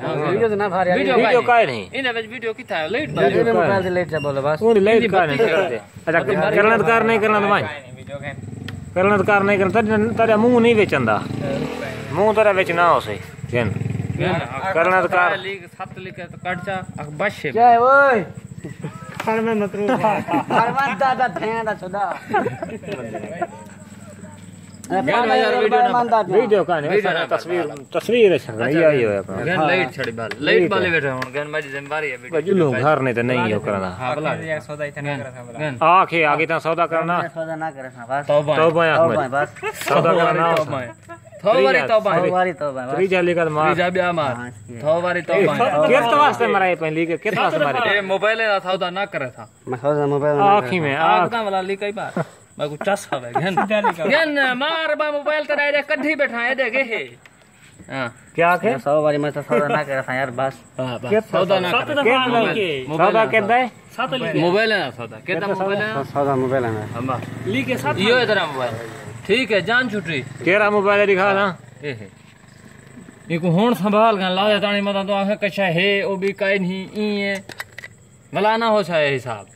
Video काय नहीं इन अबे वीडियो की था लेट भाई वीडियो मोबाइल से लेट जा बोलो बस। ओनी लेट का नहीं अच्छा करना तो कार नहीं करना तो भाई। करना तो कार नहीं करना। तेरा मुँह नहीं बेचंदा। मुँह तेरा बेचना हो सही जन करना कार लीग सात लीग तो कट जा। बस जय ओए? हर में मतरू हर दादा थैंडा छुदा वीडियो का नहीं तस्वीर तस्वीर है सर ये आई है अपना। गन लाइट छड़ी बाल। लाइट वाले बैठे हुन गन मारी ज़िम्मेदारी है वीडियो जुल्लू घर नहीं तो नहीं हो करना। हाँ भला गन आखे आगे तो सौदा करना। सौदा ना करे बस। तौबा तो में बस। सौदा करना। तौबा थोवारी तौबा ओ वाली तो त्रीजा जाली का मार। त्रीजा ब्याह मार। थोवारी तौबा कित वास्ते मराए पहली के कित वास्ते मारे ए मोबाइल ना उदा ना करे था। मैं सौदा मोबाइल आँखी में आँख वाला ली कई बार मैं कुछ चस हवे गन गन मार बा मोबाइल तो डायरेक्ट कड्ढी बैठा है देखे हे। हाँ। क्या के सौ बारी मैं तो सौदा ना करे था यार बस। हाँ सौदा ना करे सौदा कितना है मोबाइल है ना सौदा? कितना मोबाइल है? सौदा मोबाइल है अम्मा ली के साथ यो इधर मोबाइल। ठीक है जान छुट्टी। केरा मोबाइल दिखा ना। ए है। इको हुन संभाल गन ला दे ताणी मता तो आखे कछा है ओ भी काई नहीं ई है भला ना हो छाए हिसाब।